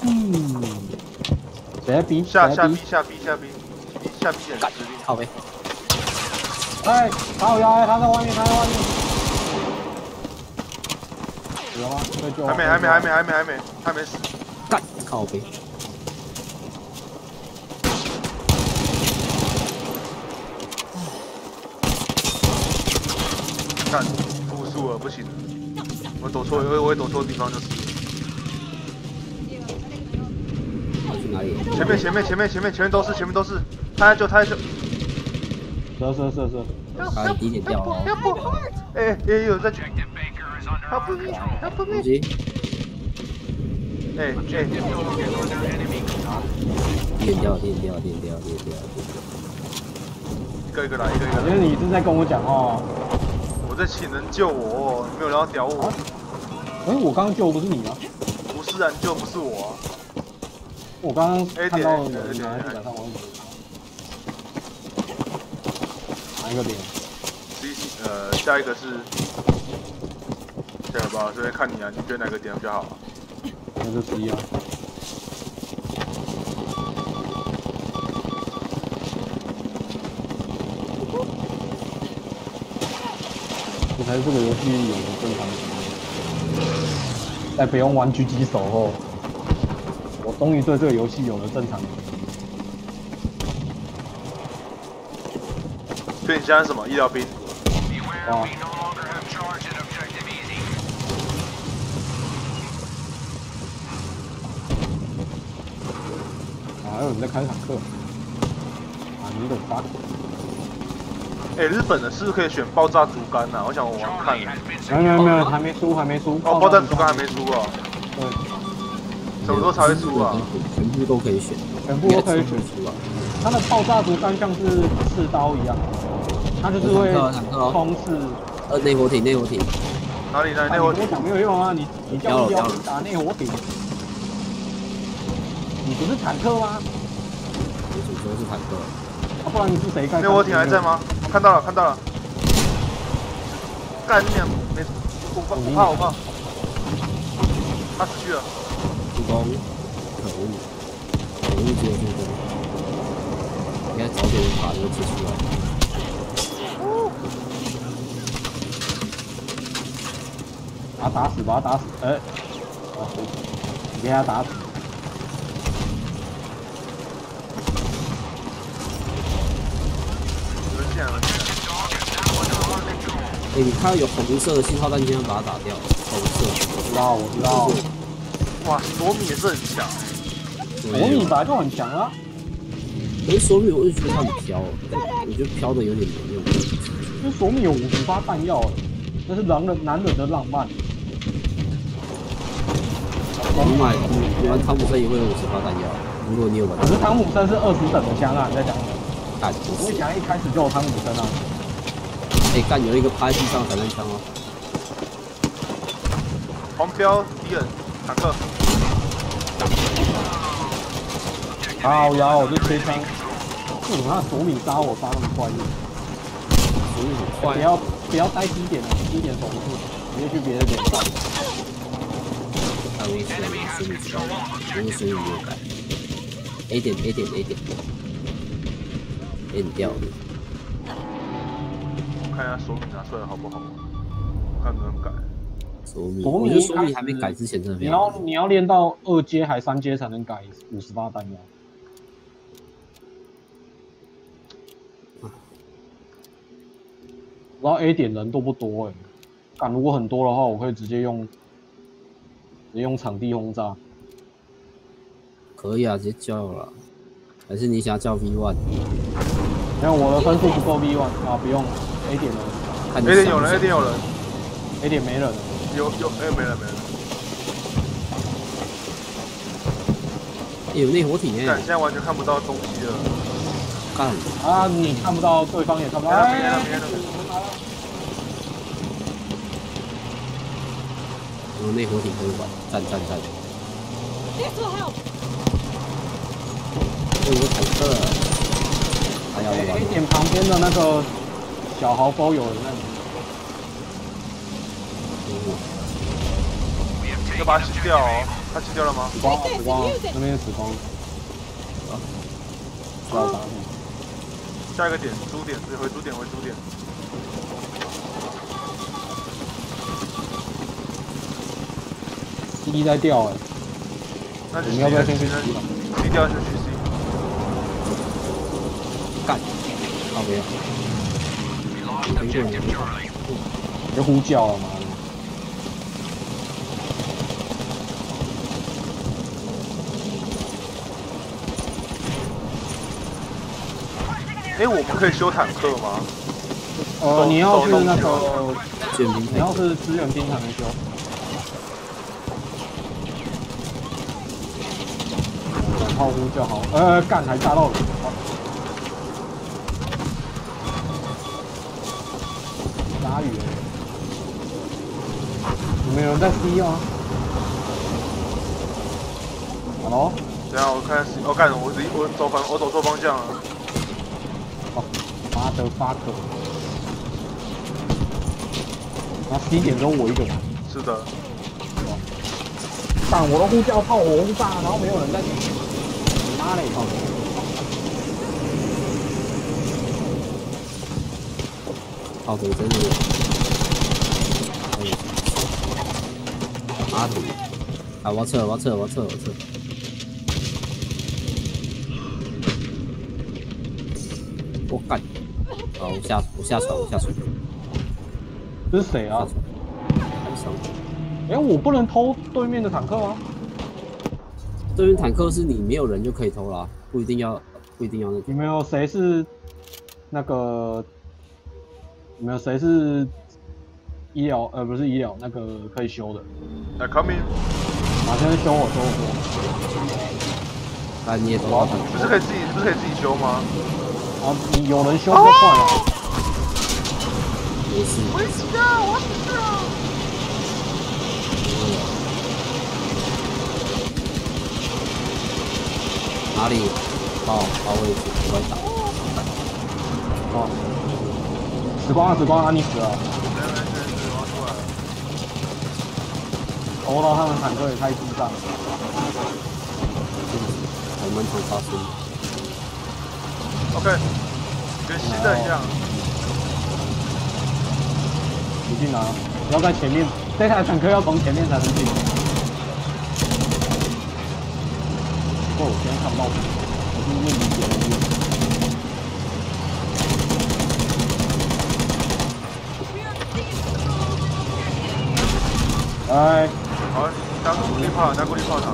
嗯，谁在 B？下下 B B？下 B 下 B 下 B 点干实力。靠呗。哎，靠腰，哎，他在外面，他在外面。死了吗？还没还没还没还没还没还没死。干靠背。干，复数了不行，我躲错，我我也躲错地方就是。要去哪里？前面前面前面前面前面都是前面都是，他在救他在救。射射射射！他第一点掉了！哎也有在 help me help me！哎哎，第一点掉了，第一点掉，点掉，点掉。一个一个来，一个一个来。我觉得你是在跟我讲话哦。我在请人救我，没有人要屌我。哎，我刚刚救的不是你吗？不是啊，你救不是我啊。我刚刚 A 点看到有 A 人点拿在地板上，我哪一个点？呃，下一个是，下一个吧，这边看你啊，你觉得哪个点比较好啊？那就 C 啊。这才是这个游戏有的正常在不用玩狙击手后，我终于对这个游戏有了正常。所以你现在是什么医疗兵？哇！啊，有人在开坦克。啊，你等发。哎、日本的是不是可以选爆炸竹竿呐、啊？我想我玩看了。没有没有没有，还没输，还没输。哦，爆炸竹竿还没输啊？对，什么时候才会输啊？全部都可以选，全部都可以选。出啊。它的爆炸竹竿像是刺刀一样，它就是会坦克哦冲刺。呃，内火艇，内火艇，哪里哪里？啊那我你跟我讲没有用啊！你你叫不要了标打内火艇，你不是坦克吗？那我艇还在？吗？我看到了看到了。干你娘！没事，我怕我怕我怕，他死去了。助攻，可恶，可恶只有助攻，应该早点把这个解出来。把他打死，把他打死，哎、啊，你给他打死，有人进来了，进来了。哎、你看到有红色的信号弹，尽量把它打掉。红色，我知道，我知道，哇，索米也是很强。索米本来就很强啊，可是索米我就觉得它很飘，我觉得飘的有点没用。因为索米有五十发弹药，那是男人男人的浪漫。你买你玩汤姆森也会有五十发弹药，如果你有玩可是汤姆森是二十等的枪啊，你在讲什么？干，我会想一开始就有汤姆森啊，哎干有一个趴在地上散弹枪哦，黄标敌人坦克，好呀，我就推枪。为什么他索米杀我杀那么快？所以很快不。要不要待低点了，低点守不住，直接去别的点上。还有一次索米知道吗？因为索米没有改。A 点 A 点 A 点，A 点掉了。我看一下索米拿出来好不好？看能不能改。索米，索米我觉得索米还没改之前真的非你。要你要练到二阶还三阶才能改五十八弹药。不知道 A 点人多不多哎、干如果很多的话，我可以直接用直接用场地轰炸。可以啊，直接叫了。还是你想要叫 V one？因为我的分数不够 V one 啊，不用 A 点人看你 A 点有人，A 点有人，，A 点没人了。有有，哎，没了没了。欸有内火体呢看，现，在完全看不到东西了。干，啊，你看不到，对方也看不到。没了哎没了没了有内火体可以玩，赞赞赞。This will help. 有个坦克，还要要 A 玩。点旁边的那个小豪包有人在里面。要把它清掉哦。他清掉了吗？死光了，死光了，那边死光。啊，不要打你。下一个点，主点，回主点，回主点。C 在掉哎、那你要不要先去吧？C 掉就去 C。干，靠边。听过你你就呼叫了妈的。哎，我们可以修坦克吗？呃，你要是那个，你要是支援兵才能修。两炮呼叫好，呃，干还炸到人。有人在 C 吗？Hello？等下我看 C，我干，我我走反，我走错方向了。哦，妈的 fuck！然后 C 点只有我一个人，是的，干我的呼叫炮我轰炸，然后没有人在你，妈嘞！炮头真的。哎呦妈的！我要撤，我要撤，我要撤，我要撤。我干！好，我下，我下船，我下船，这是谁啊？哎、我不能偷对面的坦克吗？对面坦克是你没有人就可以偷啦，不一定要，不一定要那个。有没有谁是那个？有没有谁是医疗？呃，不是医疗，那个可以修的。来 come in，马上修我修我。啊，你也偷到坦克。你不是可以自己，不是可以自己修吗？啊，你有人修就换了。没事。我死啊！我死了！哪里？报报位置，我来打。哦，死光了，死光了，啊你死了。没有没事没事投到他们坦克也太智障了。还蛮常发生。OK，跟新的一样。你进来，要在前面，这台坦克要从前面才能进。不过我现在看不到，我是因为离别人远。哎，好，拿孤立炮，拿孤立炮塔。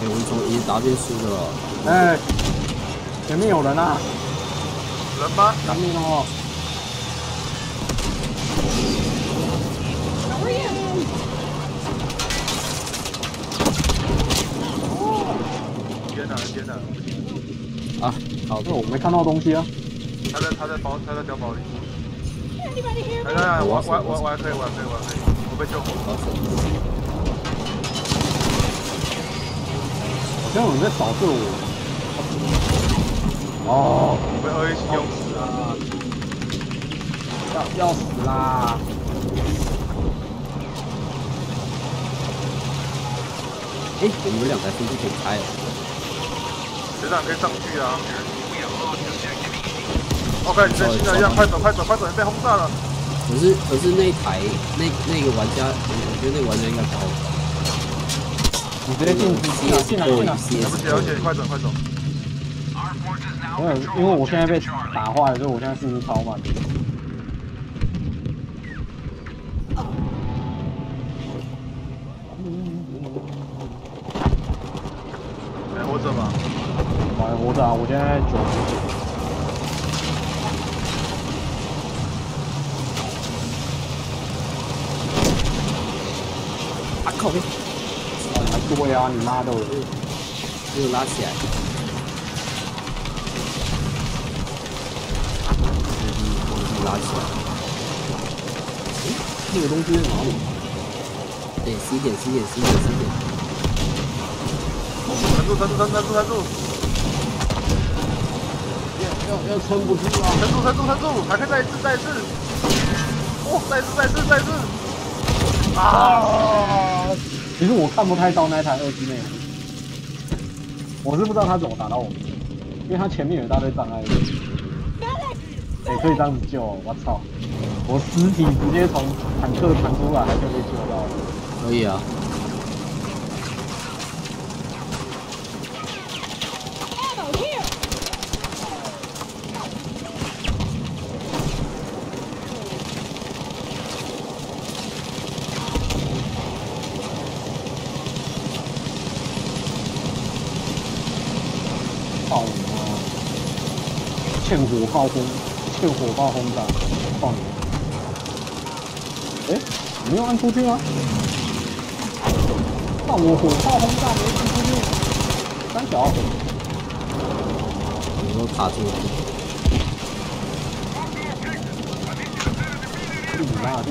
哎、我们从一打变输了，哎，前面有人啊！人吗？赶紧哦！Hurry in! 天哪，天哪！啊，好因为我没看到东西啊。他在他在包他在碉堡里。来?来来，我我我我还可以，我还可以，我还可以，我被救活。好手。好像有人在扫射我。哦，我被二 A 七用死了。要要死啦！哎、我们有两台飞机可以开了，学长可以上去啊。OK，你跟新的一样，快走快走快走，你被轰炸了。可是可是那一台那那个玩家，我我觉得那个玩家应该不好打。你直接进进来进来进来！对不起，而且快走快走。没有因为我现在被打坏了，所以我现在速度超慢。还活着吗？我还活着啊！我现在九十。靠背，还对啊！你妈的！没有拉起来。拉起来。诶，那个东西在哪里？对，十点，十点，十点，十点。撑住撑住撑撑住撑住要要撑不住啊！撑住撑住撑住，还可以再一次再一次。哦，再一次再一次再一次。啊！其实我看不太到那台二 G 内，我是不知道他怎么打到我们，因为他前面有一大堆障碍物。哎、可以这样子救！我操！我尸体直接从坦克弹出来，还就被救到了。可以啊。Ammo here! 炮啊！欠火炮轰，欠火炮轰炸，放你！哎、你没有按出去吗？放我火炮轰炸没按出去，三小。你说卡住了。去你妈的！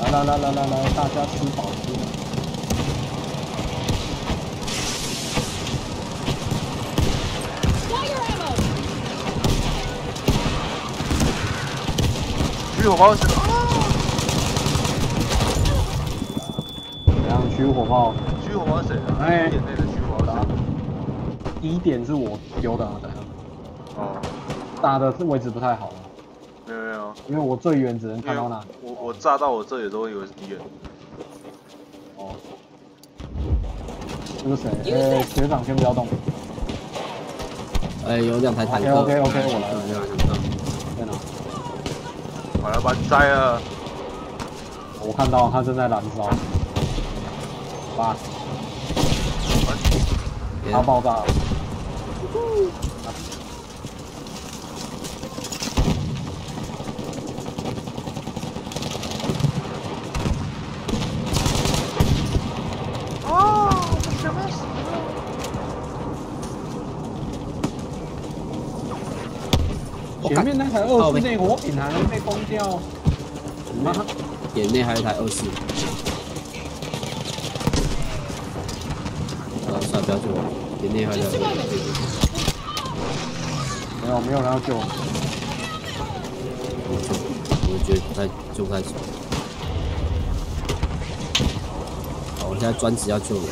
来来来来来来，大家吃饱吃举火炮是怎样？取火炮？举火炮是谁的？哎一点内的举火炮是谁？一点是我丢的啊，等下哦，打的是位置不太好，没有没有，因为我最远只能看到那。我我炸到我这里都会以为是敌人。哦，这个谁？呃，学长先不要动，哎、有两台坦克。OK，OK，OK，我来了？我要把了。我看到他正在燃烧。哇，他爆炸了。哦，我什么死了？前面那台二四内火品还能被崩掉？妈，眼内还有一台二四，呃，算了，不要救我，点内还在 Just a。moment. 没有没有人要救我，我救，我觉得不太救不太熟。好，我现在专职要救人。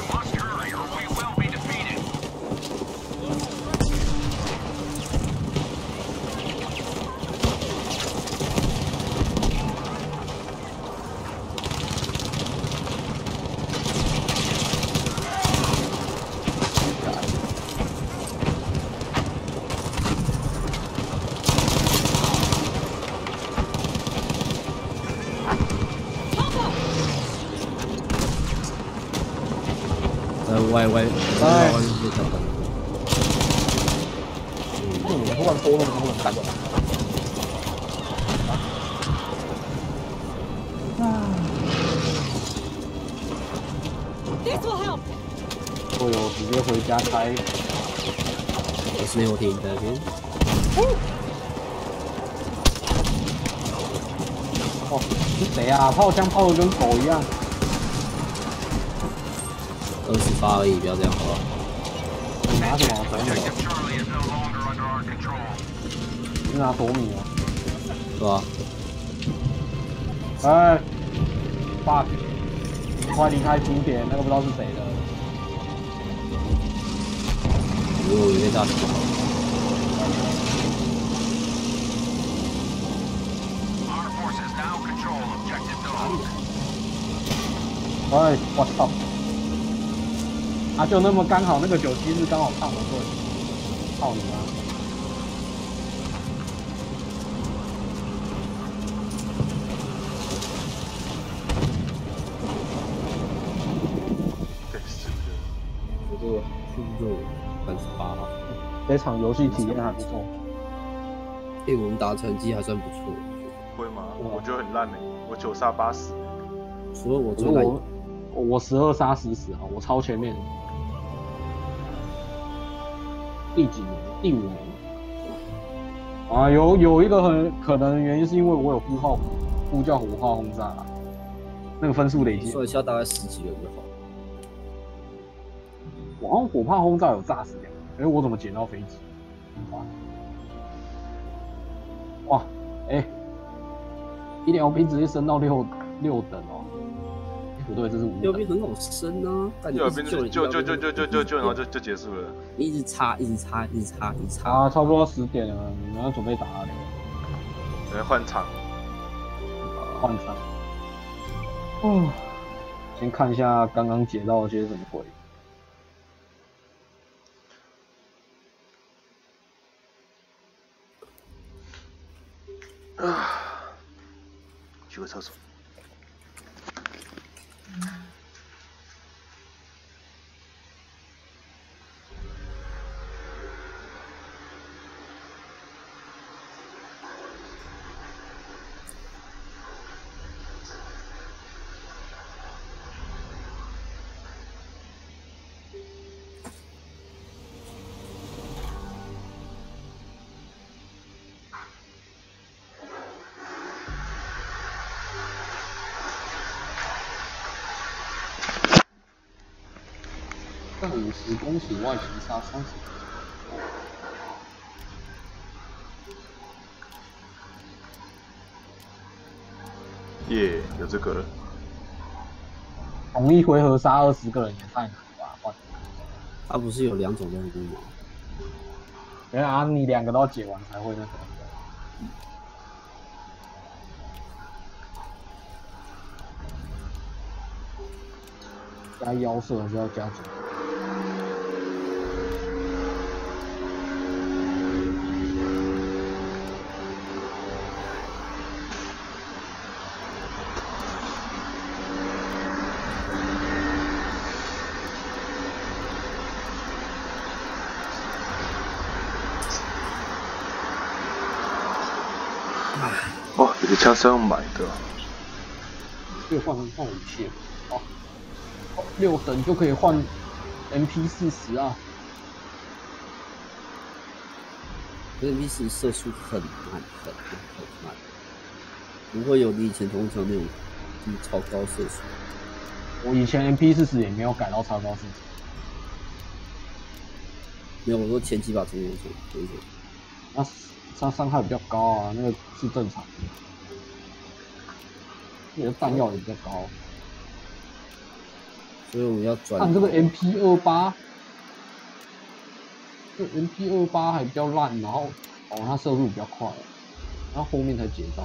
哦，是谁啊？炮枪炮的跟狗一样。二十发而已，不要这样好不好？你拿什么？走什么？你拿夺米啊？是吧？哎，fuck！快离开景点，那个不知道是谁的。如果有些大死哎，我操！啊，就那么刚好那个九七日刚好唱的对，操你妈！对，是的。不过速度三十八，这场游戏体验还不错。哎，我们打成绩还算不错。会吗？我觉得很烂呢，我九杀八十。除了我最烂，我我我十二杀十死啊，我超前面。第几名？第五名。啊，有有一个很可能的原因是因为我有呼号呼叫火炮轰炸啊，那个分数累积。算一下大概十几个人就好。我好像火炮轰炸有炸死两个，哎、我怎么捡到飞机？哇，哇，哎、一点 LP 直接升到六六等哦。哎不对，这是五等。右边很好升啊，但你右一直救人边就就就就就就就然后就就就结束了。一直插，一直插，一直插，一直插。啊，差不多十点了，你们要准备打了，准备换场，换场。哦，先看一下刚刚解到的些什么鬼。去个厕所。五十公尺外击杀三十。耶、有这个了。同一回合杀二十个人也太难了吧？换。它不是有两种任务吗？原来啊，你两个都要解完才会那个。加腰射还是要加准？哦，这个枪是要买的。可以换换武器哦，哦，六等就可以换 MP 四十啊。可是 V 四射速很慢，很慢，很慢，不会有你以前同场那种这么超高射速。我以前 MP 四十也没有改到超高射速。没有，我说前几把重点错，没错。那伤伤害比较高啊，那个是正常的。你的弹药也比较高，所以我们要转。看这个 MP 二八，这 MP 二八还比较烂，然后哦，它射速比较快，然后后面才解到。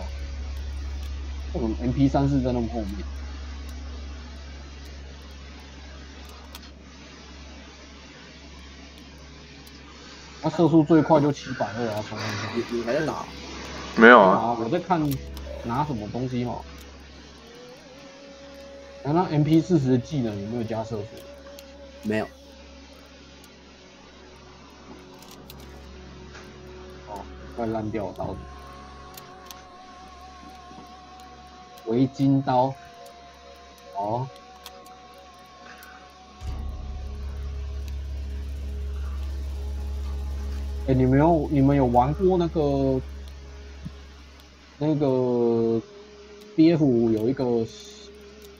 这种 MP 三是在那么后面。它射速最快就七百二啊，从你你还在打？没有啊，啊，我在看拿什么东西嘛。然后那 MP 四十的技能有没有加射速？没有。哦，快烂掉了刀子。围巾刀。哦。哎、你们有你们有玩过那个那个 BF 有一个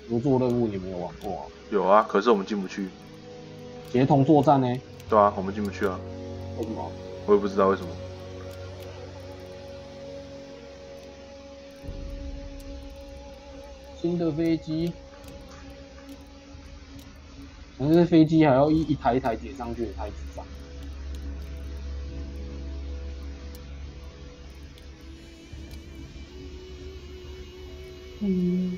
合作任务，你们有玩过、啊？有啊，可是我们进不去。协同作战呢？对啊，我们进不去啊，为什么？我也不知道为什么。新的飞机，可是这飞机还要一一台一台叠上去，也太智障。嗯，